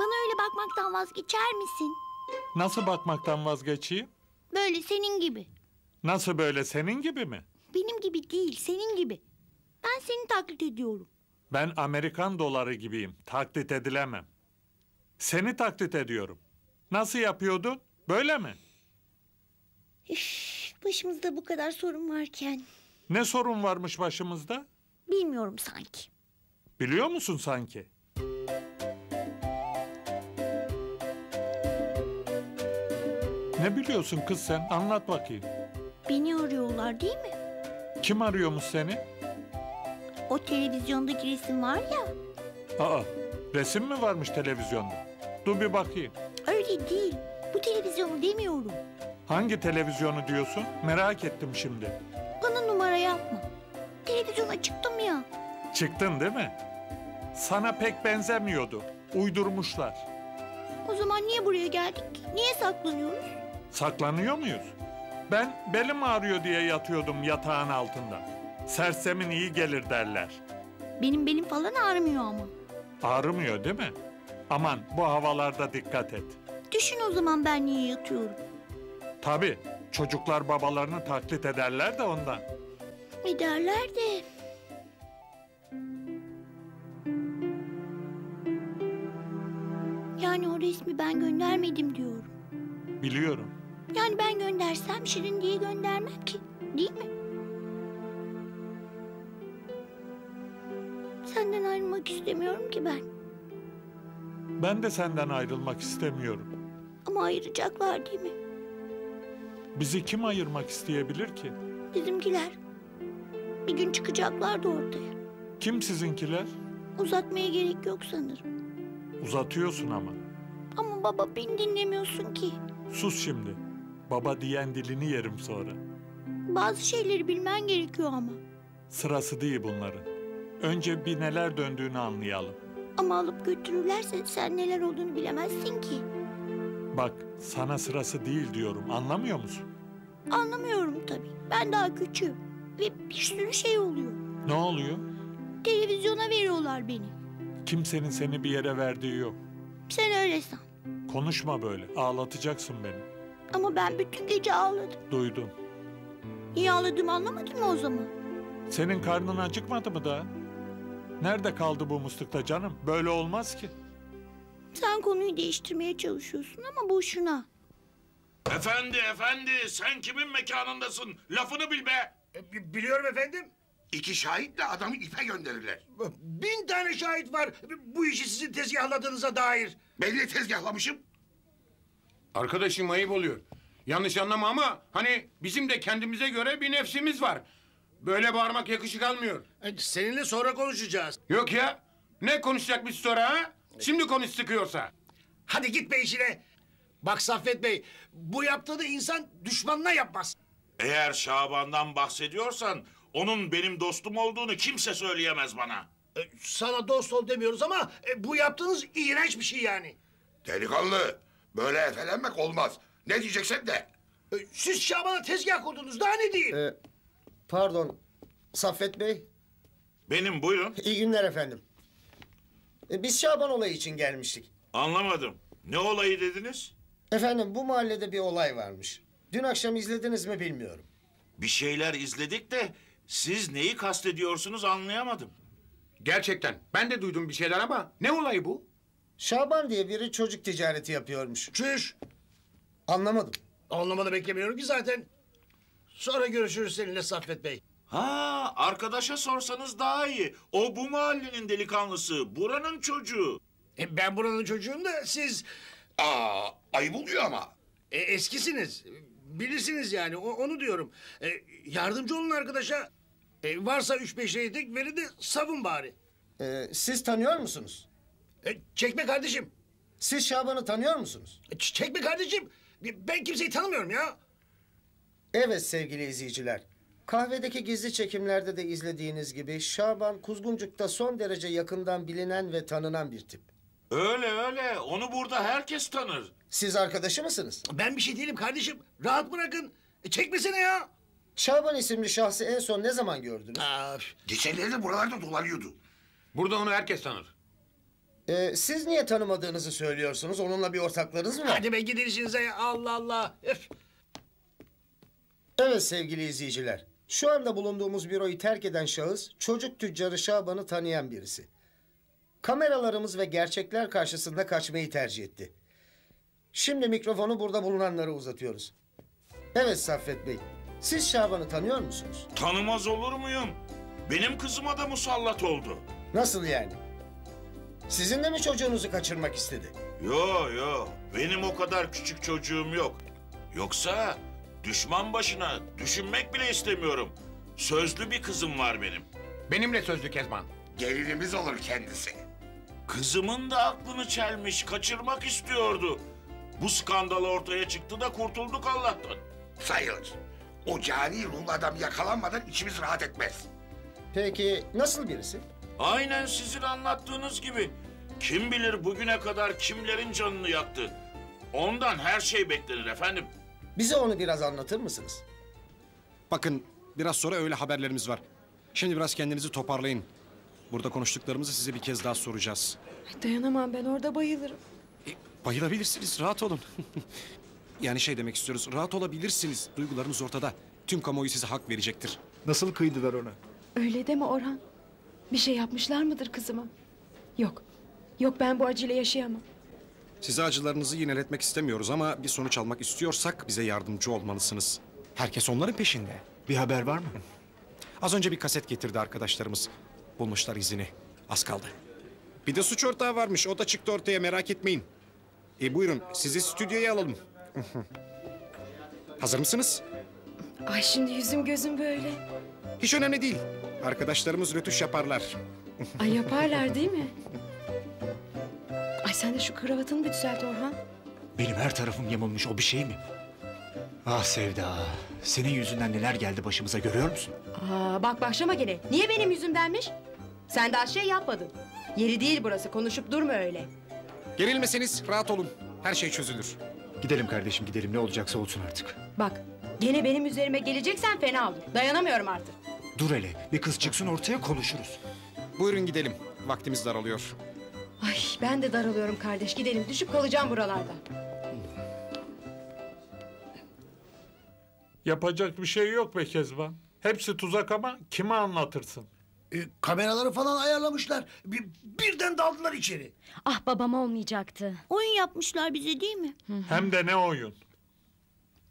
[SPEAKER 3] Bana öyle bakmaktan vazgeçer misin?
[SPEAKER 2] Nasıl bakmaktan vazgeçeyim?
[SPEAKER 3] Böyle senin gibi.
[SPEAKER 2] Nasıl böyle senin gibi mi?
[SPEAKER 3] Benim gibi değil, senin gibi. Ben seni taklit ediyorum.
[SPEAKER 2] Ben Amerikan doları gibiyim. Taklit edilemem. Seni taklit ediyorum. Nasıl yapıyordun? Böyle mi?
[SPEAKER 3] Üf, başımızda bu kadar sorun varken
[SPEAKER 2] Ne sorun varmış başımızda?
[SPEAKER 3] bilmiyorum sanki.
[SPEAKER 2] Biliyor musun sanki? Ne biliyorsun kız sen? Anlat bakayım.
[SPEAKER 3] Beni arıyorlar değil mi?
[SPEAKER 2] Kim arıyormuş seni?
[SPEAKER 3] O televizyondaki resim var ya.
[SPEAKER 2] Aa, resim mi varmış televizyonda? Dur bir bakayım.
[SPEAKER 3] Öyle değil. Bu televizyonu demiyorum.
[SPEAKER 2] Hangi televizyonu diyorsun? Merak ettim şimdi.
[SPEAKER 3] Bana numara yapma. Televizyona çıktım ya.
[SPEAKER 2] Çıktın değil mi? Sana pek benzemiyordu. Uydurmuşlar.
[SPEAKER 3] O zaman niye buraya geldik ki? Niye saklanıyoruz?
[SPEAKER 2] Saklanıyor muyuz? Ben belim ağrıyor diye yatıyordum yatağın altında. Sersemin iyi gelir derler.
[SPEAKER 3] Benim belim falan ağrımıyor ama.
[SPEAKER 2] Ağrımıyor değil mi? Aman bu havalarda dikkat et.
[SPEAKER 3] Düşün o zaman ben niye yatıyorum.
[SPEAKER 2] Tabii çocuklar babalarını taklit ederler de ondan.
[SPEAKER 3] Ederler de. Yani o resmi ben göndermedim diyorum.
[SPEAKER 2] Biliyorum.
[SPEAKER 3] Yani ben göndersem Şirin diye göndermem ki. Değil mi? Senden ayrılmak istemiyorum ki ben.
[SPEAKER 2] Ben de senden ayrılmak istemiyorum.
[SPEAKER 3] Ama ayıracaklar değil mi?
[SPEAKER 2] Bizi kim ayırmak isteyebilir ki?
[SPEAKER 3] Bizimkiler. Bir gün çıkacaklar da ortaya.
[SPEAKER 2] Kim sizinkiler?
[SPEAKER 3] Uzatmaya gerek yok sanırım.
[SPEAKER 2] Uzatıyorsun ama.
[SPEAKER 3] Ama baba beni dinlemiyorsun ki.
[SPEAKER 2] Sus şimdi. Baba diyen dilini yerim sonra.
[SPEAKER 3] Bazı şeyleri bilmen gerekiyor ama.
[SPEAKER 2] Sırası değil bunların. Önce bir neler döndüğünü anlayalım.
[SPEAKER 3] Ama alıp götürürlerse sen neler olduğunu bilemezsin ki.
[SPEAKER 2] Bak sana sırası değil diyorum anlamıyor musun?
[SPEAKER 3] Anlamıyorum tabii. Ben daha küçüğüm. Ve bir sürü şey oluyor.
[SPEAKER 2] Ne oluyor?
[SPEAKER 3] Televizyona veriyorlar beni.
[SPEAKER 2] Kimsenin seni bir yere verdiği yok.
[SPEAKER 3] Sen öyle san.
[SPEAKER 2] Konuşma böyle ağlatacaksın beni.
[SPEAKER 3] Ama ben bütün gece ağladım.
[SPEAKER 2] Duydum.
[SPEAKER 3] Niye ağladığımı anlamadın mı o zaman?
[SPEAKER 2] Senin karnın acıkmadı mı daha? Nerede kaldı bu muslukta canım? Böyle olmaz ki.
[SPEAKER 3] Sen konuyu değiştirmeye çalışıyorsun ama boşuna.
[SPEAKER 13] Efendi efendi sen kimin mekanındasın? Lafını bil be.
[SPEAKER 1] Biliyorum efendim.
[SPEAKER 12] İki şahitle adamı ipe gönderirler.
[SPEAKER 1] Bin tane şahit var bu işi sizin tezgahladığınıza dair.
[SPEAKER 12] Belli tezgahlamışım. Arkadaşım ayıp oluyor. Yanlış anlama ama hani bizim de kendimize göre bir nefsimiz var. Böyle bağırmak yakışık almıyor.
[SPEAKER 1] Seninle sonra konuşacağız.
[SPEAKER 12] Yok ya. Ne konuşacak biz sonra ha? Şimdi konuş sıkıyorsa.
[SPEAKER 1] Hadi git be işine. Bak Saffet Bey, bu yaptığını insan düşmanına yapmaz.
[SPEAKER 13] Eğer Şaban'dan bahsediyorsan onun benim dostum olduğunu kimse söyleyemez bana.
[SPEAKER 1] E, Sana dost ol demiyoruz ama e, bu yaptığınız iğrenç bir şey yani.
[SPEAKER 12] Delikanlı. Böyle efelenmek olmaz. Ne diyeceksen de.
[SPEAKER 1] E, Siz Şaban'a tezgah kurdunuz, daha ne diyeyim?
[SPEAKER 14] Ee, pardon, Saffet Bey.
[SPEAKER 13] Benim buyurun.
[SPEAKER 14] İyi günler efendim. Ee, biz Şaban olayı için gelmiştik.
[SPEAKER 13] Anlamadım. Ne olayı dediniz?
[SPEAKER 14] Efendim bu mahallede bir olay varmış. Dün akşam izlediniz mi bilmiyorum.
[SPEAKER 13] Bir şeyler izledik de siz neyi kastediyorsunuz anlayamadım.
[SPEAKER 12] Gerçekten ben de duydum bir şeyler ama ne olayı bu?
[SPEAKER 14] Şaban diye biri çocuk ticareti yapıyormuş.
[SPEAKER 1] Çüş.
[SPEAKER 14] Anlamadım.
[SPEAKER 1] Anlamanı beklemiyorum ki zaten. Sonra görüşürüz seninle Saffet Bey.
[SPEAKER 13] Ha arkadaşa sorsanız daha iyi. O bu mahallenin delikanlısı. Buranın çocuğu.
[SPEAKER 1] E, ben buranın çocuğum da siz...
[SPEAKER 12] Aa, ayıp oluyor ama.
[SPEAKER 1] E, eskisiniz. Bilirsiniz yani o- onu diyorum. E, yardımcı olun arkadaşa. E, varsa üç beş reyting verin de savun bari.
[SPEAKER 14] Ee, siz tanıyor musunuz?
[SPEAKER 1] E, çekme kardeşim.
[SPEAKER 14] Siz Şaban'ı tanıyor musunuz?
[SPEAKER 1] E, çekme kardeşim. Ben kimseyi tanımıyorum ya.
[SPEAKER 14] Evet sevgili izleyiciler. Kahvedeki gizli çekimlerde de izlediğiniz gibi Şaban Kuzguncuk'ta son derece yakından bilinen ve tanınan bir tip.
[SPEAKER 13] Öyle öyle. Onu burada herkes tanır.
[SPEAKER 14] Siz arkadaşı mısınız?
[SPEAKER 1] Ben bir şey değilim kardeşim. Rahat bırakın. E, çekmesene ya.
[SPEAKER 14] Şaban isimli şahsı en son ne zaman gördünüz?
[SPEAKER 12] Geçenleri de buralarda dolanıyordu. Burada onu herkes tanır.
[SPEAKER 14] Ee, siz niye tanımadığınızı söylüyorsunuz? Onunla bir ortaklarınız mı var?
[SPEAKER 1] Hadi be gidin işinize ya. Allah Allah. Öf.
[SPEAKER 14] Evet sevgili izleyiciler. Şu anda bulunduğumuz büroyu terk eden şahıs çocuk tüccarı Şaban'ı tanıyan birisi. Kameralarımız ve gerçekler karşısında kaçmayı tercih etti. Şimdi mikrofonu burada bulunanlara uzatıyoruz. Evet Saffet Bey, siz Şaban'ı tanıyor musunuz?
[SPEAKER 13] Tanımaz olur muyum? Benim kızıma da musallat oldu.
[SPEAKER 14] Nasıl yani? Sizin de mi çocuğunuzu kaçırmak istedi?
[SPEAKER 13] Yo yo. Benim o kadar küçük çocuğum yok. Yoksa düşman başına düşünmek bile istemiyorum. Sözlü bir kızım var benim.
[SPEAKER 12] Benimle sözlü Kezban.
[SPEAKER 13] Gelinimiz olur kendisi. Kızımın da aklını çelmiş, kaçırmak istiyordu. Bu skandal ortaya çıktı da kurtulduk Allah'tan.
[SPEAKER 10] Sayılır. O cani ruhlu adam yakalanmadan içimiz rahat etmez.
[SPEAKER 14] Peki nasıl birisi?
[SPEAKER 13] Aynen sizin anlattığınız gibi. Kim bilir bugüne kadar kimlerin canını yaktı. Ondan her şey beklenir efendim.
[SPEAKER 14] Bize onu biraz anlatır mısınız?
[SPEAKER 6] Bakın biraz sonra öyle haberlerimiz var. Şimdi biraz kendinizi toparlayın. Burada konuştuklarımızı size bir kez daha soracağız.
[SPEAKER 7] Ay, Dayanamam ben orada bayılırım.
[SPEAKER 6] Bayılabilirsiniz, rahat olun. [LAUGHS] yani şey demek istiyoruz, rahat olabilirsiniz. Duygularınız ortada. Tüm kamuoyu size hak verecektir.
[SPEAKER 8] Nasıl kıydılar ona?
[SPEAKER 7] Öyle deme Orhan. Bir şey yapmışlar mıdır kızıma? Yok. Yok ben bu acıyla yaşayamam.
[SPEAKER 6] Size acılarınızı yineletmek istemiyoruz ama bir sonuç almak istiyorsak bize yardımcı olmalısınız. Herkes onların peşinde.
[SPEAKER 8] Bir haber var mı? [LAUGHS]
[SPEAKER 6] Az önce bir kaset getirdi arkadaşlarımız. Bulmuşlar izini. Az kaldı. Bir de suç ortağı varmış. O da çıktı ortaya merak etmeyin. E buyurun sizi stüdyoya alalım. [LAUGHS] Hazır mısınız?
[SPEAKER 7] Ay şimdi yüzüm gözüm böyle.
[SPEAKER 6] Hiç önemli değil. Arkadaşlarımız rötuş yaparlar.
[SPEAKER 7] Ay yaparlar değil mi? [LAUGHS] Ay sen de şu kravatını bir düzelt Orhan.
[SPEAKER 8] Benim her tarafım yamulmuş o bir şey mi? Ah Sevda, senin yüzünden neler geldi başımıza görüyor musun?
[SPEAKER 7] Aa, bak başlama gene. Niye benim yüzümdenmiş? Sen daha şey yapmadın. Yeri değil burası konuşup durma öyle.
[SPEAKER 6] Gerilmeseniz rahat olun. Her şey çözülür.
[SPEAKER 8] Gidelim kardeşim gidelim ne olacaksa olsun artık.
[SPEAKER 7] Bak gene benim üzerime geleceksen fena olur. Dayanamıyorum artık.
[SPEAKER 8] Dur hele bir kız çıksın ortaya konuşuruz.
[SPEAKER 6] Buyurun gidelim. Vaktimiz daralıyor.
[SPEAKER 7] Ay ben de daralıyorum kardeş gidelim düşüp kalacağım buralarda.
[SPEAKER 2] Yapacak bir şey yok be Kezban. Hepsi tuzak ama kime anlatırsın?
[SPEAKER 1] E, kameraları falan ayarlamışlar. Bir, birden daldılar içeri.
[SPEAKER 5] Ah babam olmayacaktı.
[SPEAKER 3] Oyun yapmışlar bize değil mi?
[SPEAKER 2] Hem de ne oyun.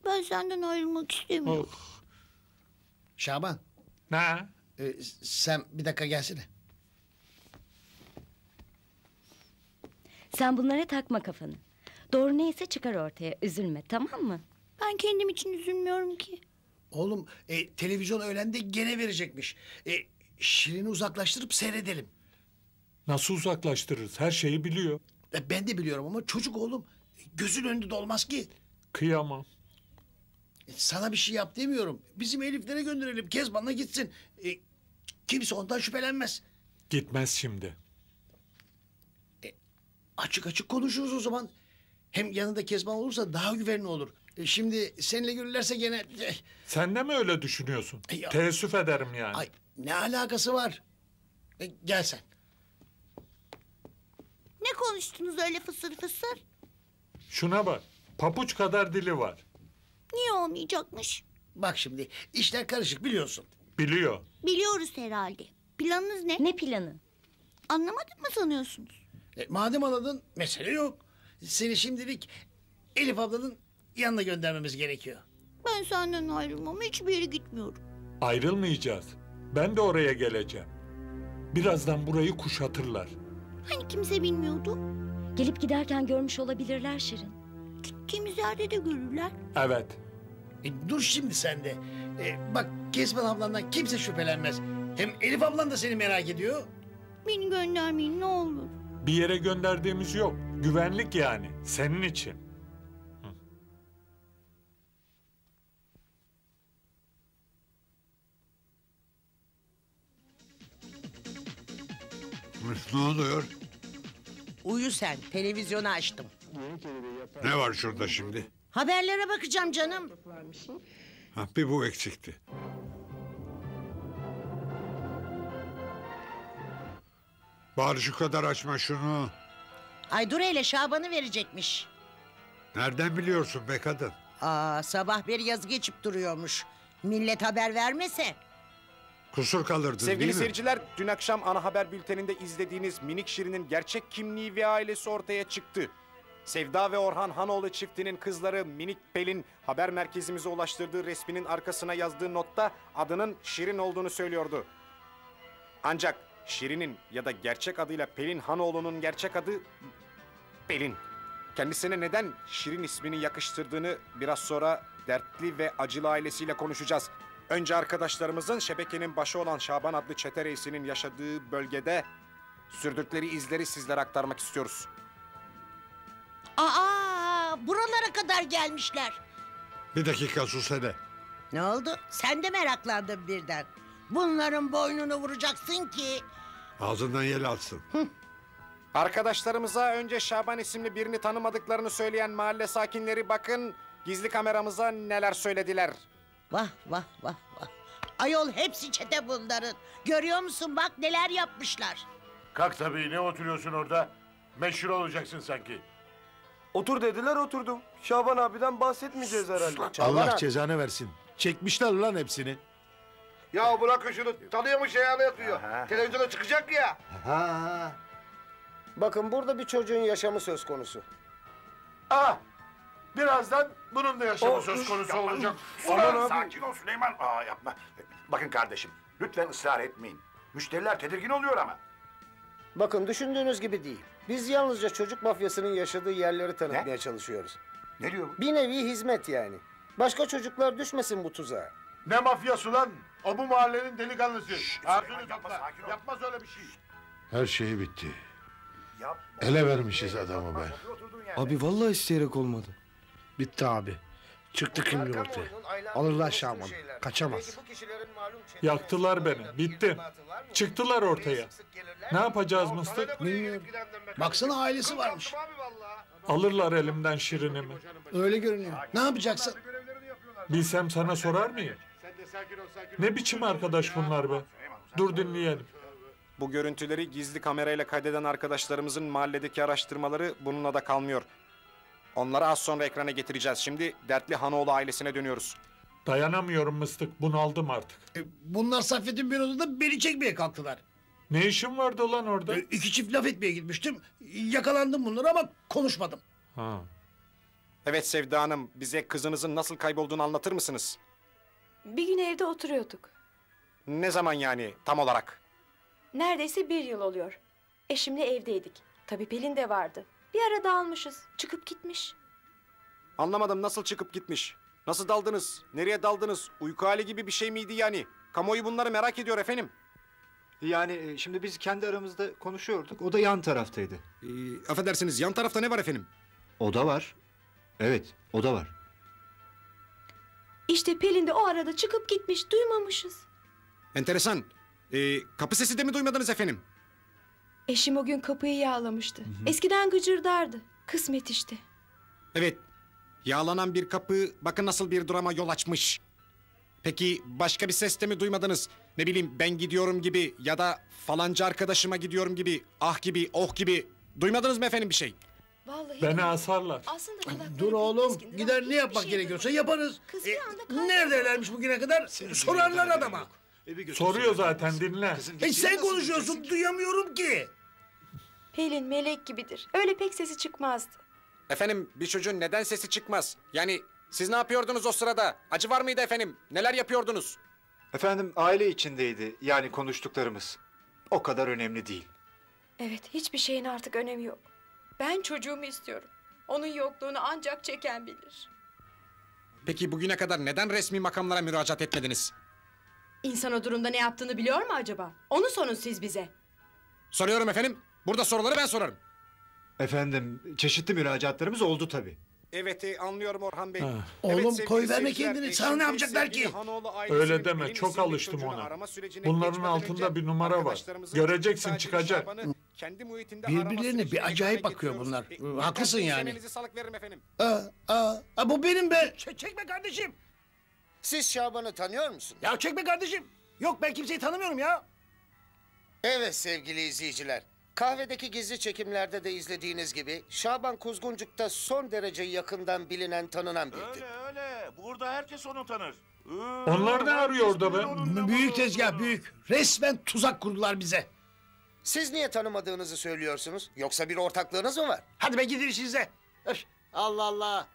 [SPEAKER 3] Ben senden ayrılmak istemiyorum.
[SPEAKER 1] Şaban.
[SPEAKER 2] Ne?
[SPEAKER 1] e, sen bir dakika gelsene.
[SPEAKER 5] Sen bunlara takma kafanı. Doğru neyse çıkar ortaya. Üzülme tamam mı?
[SPEAKER 3] Ben kendim için üzülmüyorum ki.
[SPEAKER 1] Oğlum e, televizyon öğlende gene verecekmiş. E, Şirin'i uzaklaştırıp seyredelim.
[SPEAKER 2] Nasıl uzaklaştırırız? Her şeyi biliyor.
[SPEAKER 1] E, ben de biliyorum ama çocuk oğlum. Gözün önünde dolmaz ki.
[SPEAKER 2] Kıyamam.
[SPEAKER 1] E, sana bir şey yap demiyorum. Bizim Elif'lere gönderelim. Kezban'la gitsin. E, kimse ondan şüphelenmez.
[SPEAKER 2] Gitmez şimdi.
[SPEAKER 1] Açık açık konuşuruz o zaman. Hem yanında Kezban olursa daha güvenli olur. E, şimdi seninle görürlerse gene... eh,
[SPEAKER 2] Sen de mi öyle düşünüyorsun?
[SPEAKER 1] Ya-
[SPEAKER 2] Teessüf ederim yani.
[SPEAKER 1] Ay ne alakası var? E, gel sen.
[SPEAKER 3] Ne konuştunuz öyle fısır fısır?
[SPEAKER 2] Şuna bak. Papuç kadar dili var.
[SPEAKER 3] Niye olmayacakmış?
[SPEAKER 1] Bak şimdi işler karışık biliyorsun.
[SPEAKER 2] Biliyor.
[SPEAKER 3] Biliyoruz herhalde. Planınız ne?
[SPEAKER 5] Ne planı?
[SPEAKER 3] Anlamadık mı sanıyorsunuz?
[SPEAKER 1] E, madem anladın mesele yok. Seni şimdilik Elif ablanın yanına göndermemiz gerekiyor.
[SPEAKER 3] Ben senden ayrılmam. Hiçbir yere gitmiyorum.
[SPEAKER 2] Ayrılmayacağız. Ben de oraya geleceğim. Birazdan burayı kuşatırlar.
[SPEAKER 3] Hani kimse bilmiyordu?
[SPEAKER 5] Gelip giderken görmüş olabilirler Şirin.
[SPEAKER 3] Gittiğimiz yerde de görürler.
[SPEAKER 2] Evet.
[SPEAKER 1] E, dur şimdi sen de. E, bak Kezban ablandan kimse şüphelenmez. Hem Elif ablan da seni merak ediyor.
[SPEAKER 3] Beni göndermeyin ne olur.
[SPEAKER 2] Bir yere gönderdiğimiz yok. Güvenlik yani. Senin için.
[SPEAKER 18] Ne oluyor?
[SPEAKER 17] Uyu sen. Televizyonu açtım.
[SPEAKER 18] Ne var şurada şimdi?
[SPEAKER 17] Haberlere bakacağım canım.
[SPEAKER 18] Ha, bir bu eksikti. Bari şu kadar açma şunu.
[SPEAKER 17] Ay dur hele Şaban'ı verecekmiş.
[SPEAKER 18] Nereden biliyorsun be kadın?
[SPEAKER 17] Aa, sabah beri yazı geçip duruyormuş. Millet haber vermese.
[SPEAKER 18] Kusur kalırdın
[SPEAKER 6] Sevgili
[SPEAKER 18] değil mi?
[SPEAKER 6] seyirciler, dün akşam ana haber bülteninde izlediğiniz minik Şirin'in gerçek kimliği ve ailesi ortaya çıktı. Sevda ve Orhan Hanoğlu çiftinin kızları minik Pelin haber merkezimize ulaştırdığı resminin arkasına yazdığı notta adının Şirin olduğunu söylüyordu. Ancak Şirin'in ya da gerçek adıyla Pelin Hanoğlu'nun gerçek adı Pelin. Kendisine neden Şirin ismini yakıştırdığını biraz sonra dertli ve acılı ailesiyle konuşacağız. Önce arkadaşlarımızın şebekenin başı olan Şaban adlı çete reisinin yaşadığı bölgede sürdükleri izleri sizlere aktarmak istiyoruz.
[SPEAKER 17] Aa, buralara kadar gelmişler.
[SPEAKER 18] Bir dakika sus hele.
[SPEAKER 17] Ne oldu? Sen de meraklandın birden. Bunların boynunu vuracaksın ki.
[SPEAKER 18] Ağzından yel alsın.
[SPEAKER 6] Arkadaşlarımıza önce Şaban isimli birini tanımadıklarını söyleyen mahalle sakinleri bakın gizli kameramıza neler söylediler.
[SPEAKER 17] Vah vah vah vah. Ayol hepsi çete bunların. Görüyor musun bak neler yapmışlar.
[SPEAKER 15] Kalk tabii ne oturuyorsun orada? Meşhur olacaksın sanki.
[SPEAKER 16] Otur dediler oturdum. Şaban abiden bahsetmeyeceğiz herhalde.
[SPEAKER 15] Allah cezanı versin. Çekmişler lan hepsini.
[SPEAKER 19] Ya bırakın şunu. Tanıyormuş ayağına yatıyor. Televizyona çıkacak ya.
[SPEAKER 14] Ha. Bakın burada bir çocuğun yaşamı söz konusu.
[SPEAKER 15] Ah! Birazdan bunun da yaşamı
[SPEAKER 10] O-
[SPEAKER 15] söz konusu
[SPEAKER 10] Ya,
[SPEAKER 15] olacak.
[SPEAKER 10] Süleyman,
[SPEAKER 15] Aman abi.
[SPEAKER 10] sakin ol Süleyman. Aa yapma. Bakın kardeşim, lütfen ısrar etmeyin. Müşteriler tedirgin oluyor ama.
[SPEAKER 14] Bakın düşündüğünüz gibi değil. Biz yalnızca çocuk mafyasının yaşadığı yerleri tanıtmaya çalışıyoruz.
[SPEAKER 10] Ne diyor bu?
[SPEAKER 14] Bir nevi hizmet yani. Başka çocuklar düşmesin bu tuzağa.
[SPEAKER 15] Ne mafyası lan? O bu mahallenin delikanlısı. Ağzını topla. Yapmaz öyle bir şey.
[SPEAKER 18] Her şey bitti. Ele vermişiz adamı be.
[SPEAKER 16] Abi vallahi isteyerek olmadı.
[SPEAKER 15] Bitti abi. Çıktı kimliği ortaya. Alırlar Şaban. Kaçamaz.
[SPEAKER 2] Yaktılar beni. Bittim. Çıktılar ortaya. Ne yapacağız Mıstık?
[SPEAKER 1] Bilmiyorum. Baksana ailesi varmış.
[SPEAKER 2] Alırlar elimden şirinimi.
[SPEAKER 1] Öyle görünüyor. Ne yapacaksın?
[SPEAKER 2] Bilsem sana sorar mıyım? Ne biçim arkadaş bunlar be? Dur dinleyelim.
[SPEAKER 6] Bu görüntüleri gizli kamerayla kaydeden arkadaşlarımızın mahalledeki araştırmaları bununla da kalmıyor. Onları az sonra ekrana getireceğiz. Şimdi Dertli Hanoğlu ailesine dönüyoruz.
[SPEAKER 2] Dayanamıyorum Mıstık. Bunaldım artık.
[SPEAKER 1] E, Bunlar Saffet'in büroda beni çekmeye kalktılar.
[SPEAKER 2] Ne işin vardı lan orada?
[SPEAKER 1] E, İki çift laf etmeye gitmiştim. Yakalandım bunlara ama konuşmadım.
[SPEAKER 2] Ha.
[SPEAKER 6] Evet Sevda Hanım, bize kızınızın nasıl kaybolduğunu anlatır mısınız?
[SPEAKER 7] Bir gün evde oturuyorduk.
[SPEAKER 6] Ne zaman yani tam olarak?
[SPEAKER 7] Neredeyse bir yıl oluyor. Eşimle evdeydik. Tabii Pelin de vardı. Bir ara dağılmışız. Çıkıp gitmiş.
[SPEAKER 6] Anlamadım nasıl çıkıp gitmiş? Nasıl daldınız? Nereye daldınız? Uyku hali gibi bir şey miydi yani? Kamuoyu bunları merak ediyor efendim.
[SPEAKER 8] Yani e, şimdi biz kendi aramızda konuşuyorduk. O da yan taraftaydı.
[SPEAKER 6] Ee, affedersiniz yan tarafta ne var efendim?
[SPEAKER 8] O da var. Evet, o da var.
[SPEAKER 7] İşte Pelin de o arada çıkıp gitmiş. Duymamışız.
[SPEAKER 6] Enteresan. Ee, kapı sesi de mi duymadınız efendim?
[SPEAKER 7] Eşim o gün kapıyı yağlamıştı. Eskiden gıcırdardı. Kısmet işte.
[SPEAKER 6] Evet. Yağlanan bir kapı bakın nasıl bir drama yol açmış. Peki başka bir ses de mi duymadınız? Ne bileyim ben gidiyorum gibi ya da falanca arkadaşıma gidiyorum gibi, ah gibi, oh gibi. Duymadınız mı efendim bir şey?
[SPEAKER 7] Vallahi
[SPEAKER 2] Beni asarlar.
[SPEAKER 7] aslında kulakları
[SPEAKER 1] Dur oğlum. Gider ne yapmak
[SPEAKER 7] şey
[SPEAKER 1] gerekiyorsa
[SPEAKER 7] duymadım.
[SPEAKER 1] yaparız.
[SPEAKER 7] Kız
[SPEAKER 1] E,
[SPEAKER 7] bir anda kayboldu.
[SPEAKER 1] neredelermiş bugüne kadar? Sorarlar adama.
[SPEAKER 2] Soruyor zaten dinle.
[SPEAKER 1] E sen konuşuyorsun duyamıyorum ki.
[SPEAKER 7] Pelin melek gibidir. Öyle pek sesi çıkmazdı.
[SPEAKER 6] Efendim bir çocuğun neden sesi çıkmaz? Yani siz ne yapıyordunuz o sırada? Acı var mıydı efendim? Neler yapıyordunuz?
[SPEAKER 8] Efendim aile içindeydi. Yani konuştuklarımız. O kadar önemli değil.
[SPEAKER 7] Evet hiçbir şeyin artık önemi yok. Ben çocuğumu istiyorum. Onun yokluğunu ancak çeken bilir.
[SPEAKER 6] Peki bugüne kadar neden resmi makamlara müracaat etmediniz?
[SPEAKER 7] İnsan o durumda ne yaptığını biliyor mu acaba? Onu sorun siz bize.
[SPEAKER 6] Soruyorum efendim. Burada soruları ben sorarım.
[SPEAKER 8] Efendim çeşitli müracaatlarımız oldu tabii.
[SPEAKER 6] Evet e, anlıyorum Orhan Bey.
[SPEAKER 2] Ha.
[SPEAKER 6] Evet,
[SPEAKER 1] Oğlum,
[SPEAKER 6] sevgili
[SPEAKER 1] koy verme
[SPEAKER 6] seyirciler,
[SPEAKER 1] kendini. Sana ne yapacaklar
[SPEAKER 6] sevgili
[SPEAKER 1] ki?
[SPEAKER 6] Hanoğlu
[SPEAKER 2] Öyle deme. Çok
[SPEAKER 6] isimli
[SPEAKER 2] alıştım
[SPEAKER 6] çocuğunu
[SPEAKER 2] ona.
[SPEAKER 6] arama sürecine
[SPEAKER 2] Bunların
[SPEAKER 6] geçmeden
[SPEAKER 2] altında
[SPEAKER 6] önce
[SPEAKER 2] bir numara var.
[SPEAKER 6] arkadaşlarımızın
[SPEAKER 2] Göreceksin çıkacak.
[SPEAKER 6] Şaban'ı kendi muhitinde
[SPEAKER 1] Birbirlerine bir acayip bakıyor bunlar. Hı, haklısın yani.
[SPEAKER 6] Salık veririm efendim.
[SPEAKER 1] Aa, aa, aa, bu benim be. Ç- çekme kardeşim.
[SPEAKER 14] Siz Şaban'ı tanıyor musun?
[SPEAKER 1] Ya çekme kardeşim. Yok ben kimseyi tanımıyorum ya.
[SPEAKER 14] Evet sevgili izleyiciler. Kahvedeki gizli çekimlerde de izlediğiniz gibi Şaban Kuzguncuk'ta son derece yakından bilinen tanınan biriydi.
[SPEAKER 13] Öyle öyle. Burada herkes onu tanır.
[SPEAKER 2] Onlar ne arıyor orada be?
[SPEAKER 1] Büyük tezgah büyük. Resmen tuzak kurdular bize.
[SPEAKER 14] Siz niye tanımadığınızı söylüyorsunuz? Yoksa bir ortaklığınız mı var?
[SPEAKER 1] Hadi be gidin işinize. Öf, Allah Allah.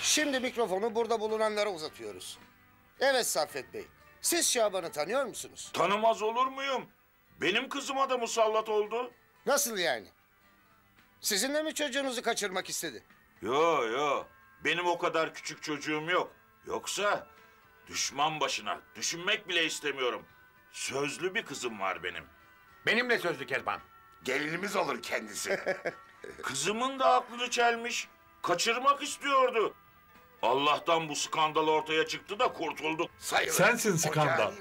[SPEAKER 14] Şimdi mikrofonu burada bulunanlara uzatıyoruz. Evet Saffet Bey. Siz Şaban'ı tanıyor musunuz?
[SPEAKER 13] Tanımaz olur muyum? Benim kızıma da musallat oldu.
[SPEAKER 14] Nasıl yani? Sizin de mi çocuğunuzu kaçırmak istedi?
[SPEAKER 13] Yo yo. Benim o kadar küçük çocuğum yok. Yoksa düşman başına düşünmek bile istemiyorum. Sözlü bir kızım var benim.
[SPEAKER 12] Benim de sözlü Kezban.
[SPEAKER 10] Gelinimiz olur kendisi. [LAUGHS]
[SPEAKER 13] Kızımın da aklını çelmiş. Kaçırmak istiyordu. Allah'tan bu skandal ortaya çıktı da kurtulduk.
[SPEAKER 2] Sensin skandal.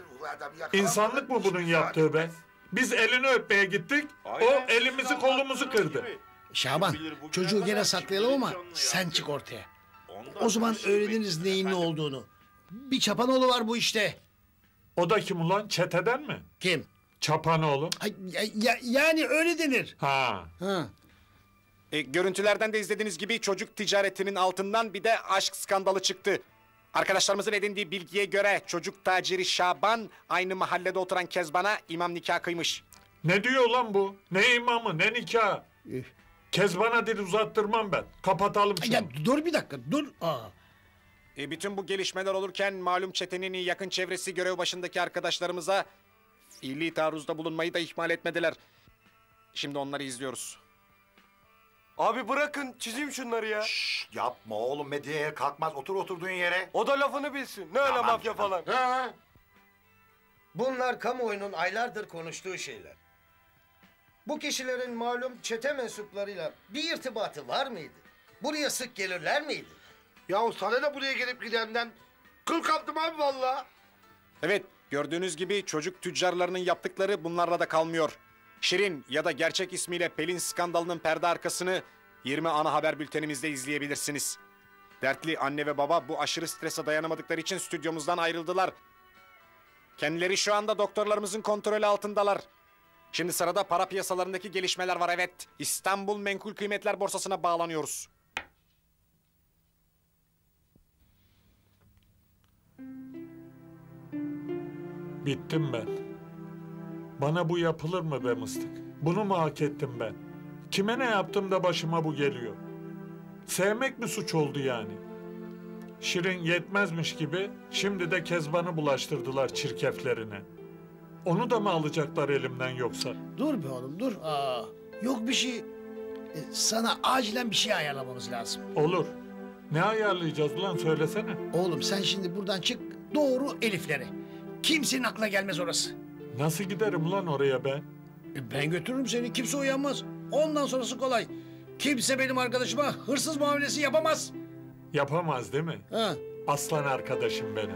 [SPEAKER 2] İnsanlık mı bunun yaptığı be? Biz elini öpmeye gittik, o elimizi kolumuzu kırdı.
[SPEAKER 1] Şaban çocuğu gene saklayalım ama sen çık ortaya. O zaman öğreniriz neyin ne olduğunu. Bir çapanoğlu var bu işte.
[SPEAKER 2] O da kim ulan? Çeteden mi?
[SPEAKER 1] Kim?
[SPEAKER 2] Çapanoğlu.
[SPEAKER 1] Ay, ya- ya- yani öyle denir.
[SPEAKER 2] Ha.
[SPEAKER 1] Ha.
[SPEAKER 6] E, görüntülerden de izlediğiniz gibi çocuk ticaretinin altından bir de aşk skandalı çıktı. Arkadaşlarımızın edindiği bilgiye göre çocuk taciri Şaban aynı mahallede oturan Kezban'a imam nikah kıymış.
[SPEAKER 2] Ne diyor lan bu? Ne imamı, ne nikah? Kezbana dil uzattırmam ben. Kapatalım şunu.
[SPEAKER 1] Ya dur bir dakika dur. Aa.
[SPEAKER 6] E, bütün bu gelişmeler olurken malum çetenin yakın çevresi görev başındaki arkadaşlarımıza fiili taarruzda bulunmayı da ihmal etmediler. Şimdi onları izliyoruz.
[SPEAKER 19] Abi bırakın çizeyim şunları ya.
[SPEAKER 10] Yapma oğlum medyaya kalkmaz. Otur oturduğun yere.
[SPEAKER 19] O da lafını bilsin. Ne öyle
[SPEAKER 10] Tamam
[SPEAKER 19] mafya
[SPEAKER 10] canım.
[SPEAKER 19] falan.
[SPEAKER 14] Bunlar kamuoyunun aylardır konuştuğu şeyler. Bu kişilerin malum çete mensuplarıyla bir irtibatı var mıydı? Buraya sık gelirler miydi?
[SPEAKER 19] Ya sana da buraya gelip gidenden kıl kaptım abi valla.
[SPEAKER 6] Evet, gördüğünüz gibi çocuk tüccarlarının yaptıkları bunlarla da kalmıyor. Şirin ya da gerçek ismiyle Pelin skandalının perde arkasını 20 ana haber bültenimizde izleyebilirsiniz. Dertli anne ve baba bu aşırı strese dayanamadıkları için stüdyomuzdan ayrıldılar. Kendileri şu anda doktorlarımızın kontrolü altındalar. Şimdi sırada para piyasalarındaki gelişmeler var evet. İstanbul Menkul Kıymetler Borsası'na bağlanıyoruz.
[SPEAKER 2] Bittim ben. Bana bu yapılır mı be mıstık? Bunu mu hak ettim ben? Kime ne yaptım da başıma bu geliyor? Sevmek mi suç oldu yani? Şirin yetmezmiş gibi şimdi de Kezban'ı bulaştırdılar çirkeflerine. Onu da mı alacaklar elimden yoksa?
[SPEAKER 1] Dur be oğlum dur. Aa. Yok bir şey. E, Sana acilen bir şey ayarlamamız lazım.
[SPEAKER 2] Olur. Ne ayarlayacağız ulan söylesene.
[SPEAKER 1] Oğlum sen şimdi buradan çık doğru Elif'lere. Kimsenin aklına gelmez orası.
[SPEAKER 2] Nasıl giderim ulan oraya ben?
[SPEAKER 1] E, Ben götürürüm seni kimse uyanmaz. Ondan sonrası kolay. Kimse benim arkadaşıma hırsız muamelesi yapamaz.
[SPEAKER 2] Yapamaz değil mi?
[SPEAKER 1] Ha.
[SPEAKER 2] Aslan arkadaşım benim.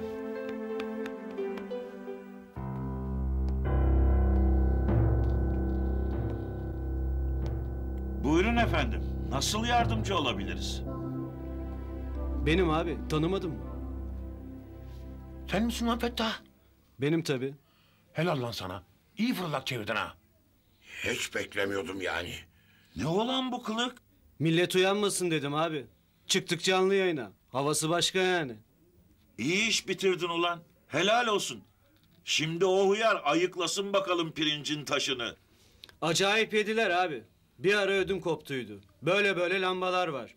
[SPEAKER 13] Buyurun efendim. Nasıl yardımcı olabiliriz?
[SPEAKER 11] Benim abi tanımadım.
[SPEAKER 12] Sen misin lan Fettah?
[SPEAKER 11] Benim tabii.
[SPEAKER 12] Helal lan sana. İyi fırlat çevirdin ha. Hiç beklemiyordum yani.
[SPEAKER 13] Ne olan bu kılık?
[SPEAKER 11] Millet uyanmasın dedim abi. Çıktık canlı yayına. Havası başka yani.
[SPEAKER 13] İyi iş bitirdin ulan. Helal olsun. Şimdi o huyar ayıklasın bakalım pirincin taşını.
[SPEAKER 11] Acayip yediler abi. Bir ara ödüm koptuydu. Böyle böyle lambalar var.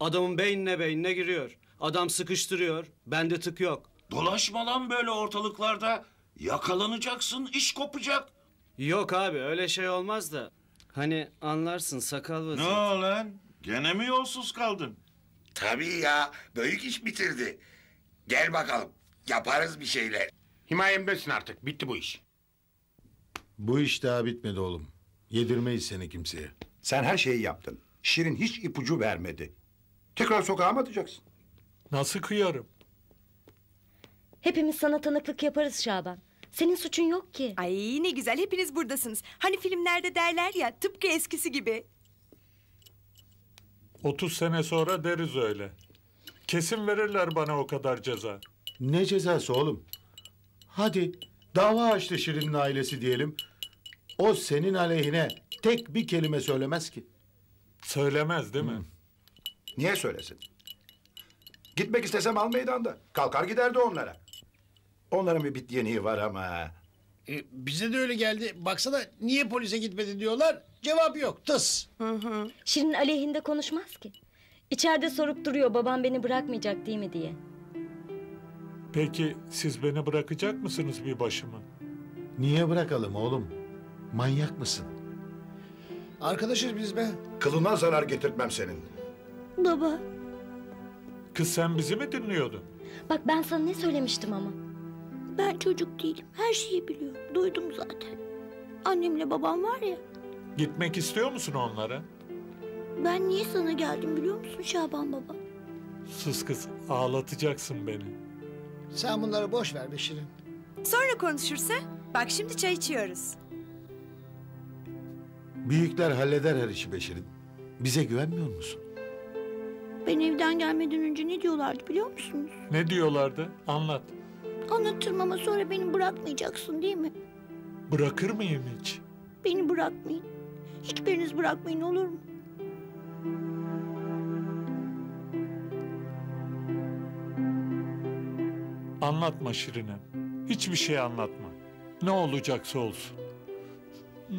[SPEAKER 11] Adamın beynine beynine giriyor. Adam sıkıştırıyor. Bende tık yok.
[SPEAKER 13] Dolaşma lan böyle ortalıklarda. Yakalanacaksın, iş kopacak.
[SPEAKER 11] Yok abi öyle şey olmaz da. Hani anlarsın sakal
[SPEAKER 13] Ne
[SPEAKER 11] vaziyeti.
[SPEAKER 13] o lan? Gene mi yolsuz kaldın?
[SPEAKER 10] Tabii ya. Büyük iş bitirdi. Gel bakalım. Yaparız bir şeyler.
[SPEAKER 12] Himayemdesin artık. Bitti bu iş.
[SPEAKER 15] Bu iş daha bitmedi oğlum. Yedirmeyiz seni kimseye.
[SPEAKER 10] Sen her şeyi yaptın. Şirin hiç ipucu vermedi. Tekrar sokağa mı atacaksın?
[SPEAKER 2] Nasıl kıyarım?
[SPEAKER 5] Hepimiz sana tanıklık yaparız Şaban. Senin suçun yok ki.
[SPEAKER 20] Ay ne güzel hepiniz buradasınız. Hani filmlerde derler ya tıpkı eskisi gibi.
[SPEAKER 2] 30 sene sonra deriz öyle. Kesin verirler bana o kadar ceza.
[SPEAKER 15] Ne cezası oğlum? Hadi dava açtı Şirin'in ailesi diyelim. O senin aleyhine tek bir kelime söylemez ki.
[SPEAKER 2] Söylemez değil mi?
[SPEAKER 10] Niye söylesin? Gitmek istesem al meydanda. Kalkar giderdi onlara. Onların bir bit yeniği var ama.
[SPEAKER 1] E, bize de öyle geldi. Baksana niye polise gitmedi diyorlar. Cevap yok. Tıs.
[SPEAKER 5] Şirin aleyhinde konuşmaz ki. İçeride sorup duruyor babam beni bırakmayacak değil mi diye.
[SPEAKER 2] Peki siz beni bırakacak mısınız bir başıma?
[SPEAKER 15] Niye bırakalım oğlum? Manyak mısın?
[SPEAKER 1] Arkadaşız biz be.
[SPEAKER 10] Kılına zarar getirtmem senin.
[SPEAKER 3] Baba.
[SPEAKER 2] Kız sen bizi mi dinliyordun?
[SPEAKER 5] Bak ben sana ne söylemiştim ama.
[SPEAKER 3] Ben çocuk değilim. Her şeyi biliyorum. Duydum zaten. Annemle babam var ya.
[SPEAKER 2] Gitmek istiyor musun onlara?
[SPEAKER 3] Ben niye sana geldim biliyor musun Şaban baba?
[SPEAKER 2] Sus kız ağlatacaksın beni.
[SPEAKER 1] Sen bunları boş ver be Şirin.
[SPEAKER 20] Sonra konuşursa. Bak şimdi çay içiyoruz.
[SPEAKER 15] Büyükler halleder her işi Beşir'in. Bize güvenmiyor musun?
[SPEAKER 3] Ben evden gelmeden önce ne diyorlardı biliyor musunuz?
[SPEAKER 2] Ne diyorlardı? Anlat.
[SPEAKER 3] Anlatırım ama sonra beni bırakmayacaksın değil mi?
[SPEAKER 2] Bırakır mıyım hiç?
[SPEAKER 3] Beni bırakmayın. Hiçbiriniz bırakmayın olur mu?
[SPEAKER 2] Anlatma Şirine. Hiçbir şey anlatma. Ne olacaksa olsun.
[SPEAKER 3] Hmm.